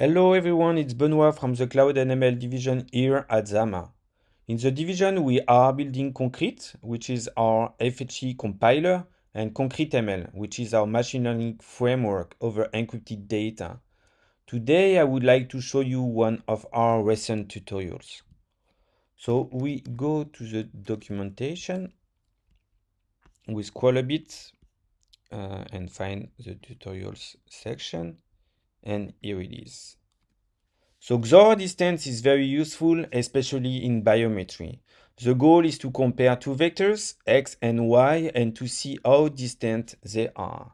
Hello everyone, it's Benoit from the Concrete ML division here at Zama. In the division, we are building Concrete, which is our FHE compiler, and Concrete ML, which is our machine learning framework over encrypted data. Today, I would like to show you one of our recent tutorials. So we go to the documentation, we scroll a bit uh, and find the tutorials section and here it is. So XOR distance is very useful, especially in biometry. The goal is to compare two vectors, x and y, and to see how distant they are.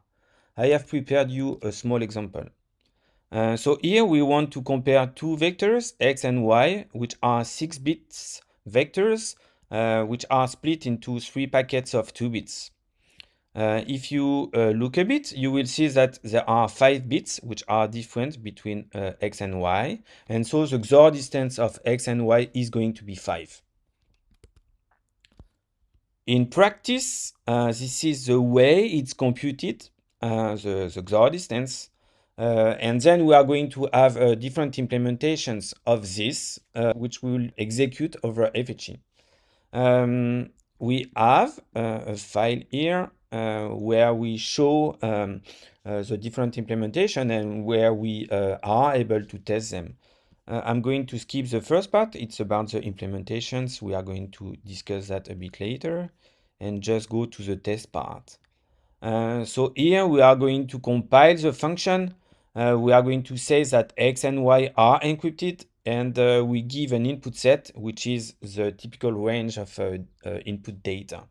I have prepared you a small example. Uh, so here we want to compare two vectors, x and y, which are 6 bits vectors, uh, which are split into three packets of 2 bits. Uh, if you uh, look a bit, you will see that there are five bits which are different between uh, x and y. And so the XOR distance of x and y is going to be 5. In practice, uh, this is the way it's computed, uh, the, the XOR distance. Uh, and then we are going to have different implementations of this, which we will execute over FHE. Um, we have a file here where we show um, uh, the different implementation and where we uh, are able to test them. I'm going to skip the first part. It's about the implementations. We are going to discuss that a bit later and just go to the test part. Uh, so here we are going to compile the function. Uh, we are going to say that x and y are encrypted and uh, we give an input set, which is the typical range of input data.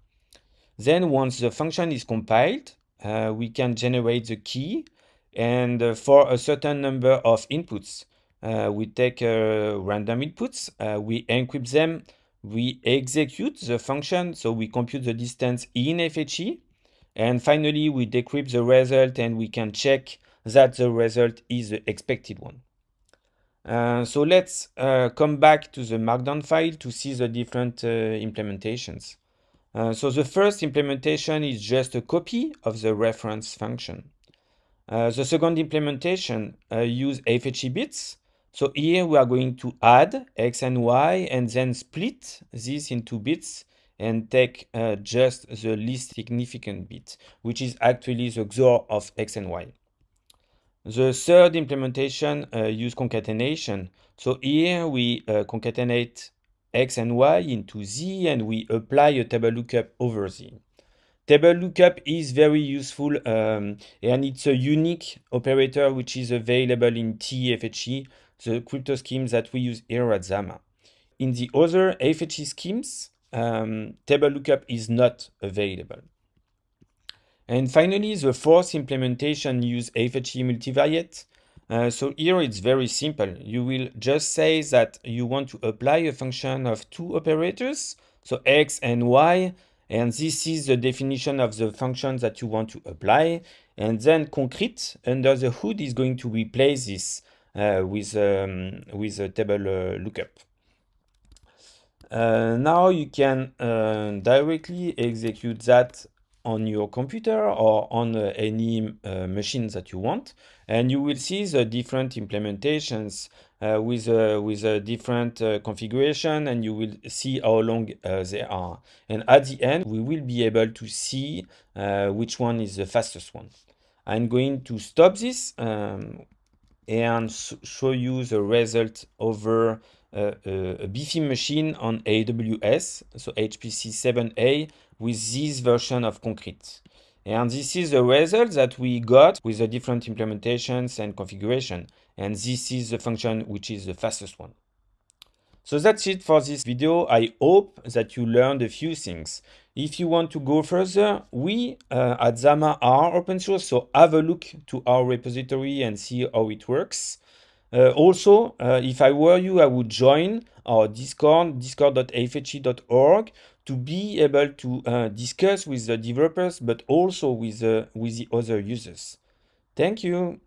Then once the function is compiled, uh, we can generate the key and uh, for a certain number of inputs, uh, we take uh, random inputs, uh, we encrypt them, we execute the function, so we compute the distance in FHE, and finally we decrypt the result and we can check that the result is the expected one. Uh, so let's come back to the markdown file to see the different implementations. Uh, so the first implementation is just a copy of the reference function. Uh, the second implementation uh, use FHE bits. So here we are going to add x and y and then split this into bits and take uh, just the least significant bit, which is actually the XOR of x and y. The third implementation uh, use concatenation. So here we uh, concatenate x and y into z and we apply a table lookup over z. Table lookup is very useful um, and it's a unique operator which is available in TFHE, the crypto scheme that we use here at Zama. In the other FHE schemes, um, table lookup is not available. And finally, the fourth implementation use FHE multivariate. Uh, so here it's very simple. You will just say that you want to apply a function of two operators, so x and y, and this is the definition of the function that you want to apply. And then concrete under the hood is going to replace this uh, with, um, with a table uh, lookup. Uh, now you can uh, directly execute that on your computer or on uh, any uh, machine that you want and you will see the different implementations uh, with a, with a different uh, configuration and you will see how long uh, they are. And at the end we will be able to see uh, which one is the fastest one. I'm going to stop this um, and show you the result over a, BFIM machine on AWS, so HPC 7A, with this version of Concrete. And this is the result that we got with the different implementations and configuration. And this is the function which is the fastest one. So that's it for this video. I hope that you learned a few things. If you want to go further, we uh, at Zama are open source, so have a look to our repository and see how it works. Uh, also, uh, if I were you, I would join our Discord, discord.fhe.org, to be able to uh, discuss with the developers, but also with, with the other users. Thank you.